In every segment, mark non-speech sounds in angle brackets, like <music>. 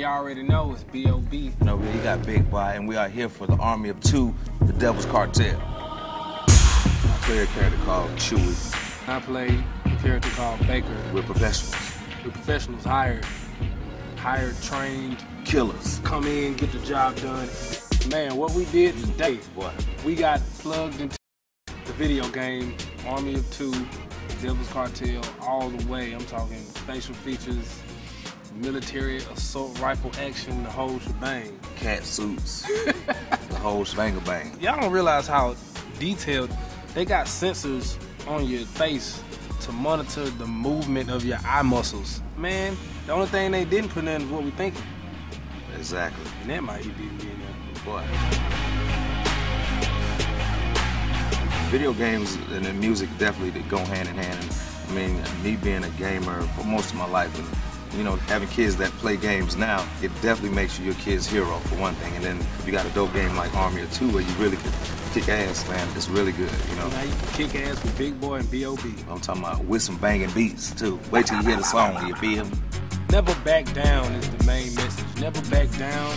Y'all already know it's B.O.B. No, we got Big Boi, and we are here for the Army of Two, the Devil's Cartel. I play a character called Chewy. I play a character called Baker. We're professionals. We're professionals hired, hired, trained, Killers. come in, get the job done. Man, what we did today, Boy. we got plugged into the video game Army of Two, Devil's Cartel, all the way. I'm talking facial features, military assault rifle action, the whole shebang. Cat suits. <laughs> the whole shebang bang. Y'all don't realize how detailed they got sensors on your face to monitor the movement of your eye muscles. Man, the only thing they didn't put in is what we thinking. Exactly. And that might be in there. Boy. Video games and the music definitely go hand in hand. I mean, me being a gamer for most of my life, and you know, having kids that play games now, it definitely makes you your kid's hero for one thing. And then if you got a dope game like Army of Two, where you really could kick ass, man, it's really good. You know, Now you can kick ass with Big Boi and B.O.B. I'm talking about with some banging beats too. Wait till you hear the song, you feel me? Never back down is the main message. Never back down,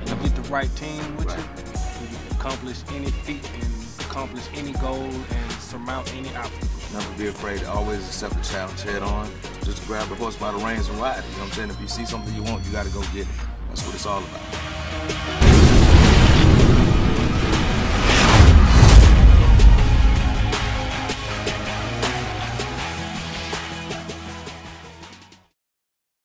and you get the right team with Right. you. You can accomplish any feat and accomplish any goal and surmount any obstacle. Never be afraid to always accept the challenge head on. Just grab the horse by the reins and ride it. You know what I'm saying? If you see something you want, you gotta go get it. That's what it's all about.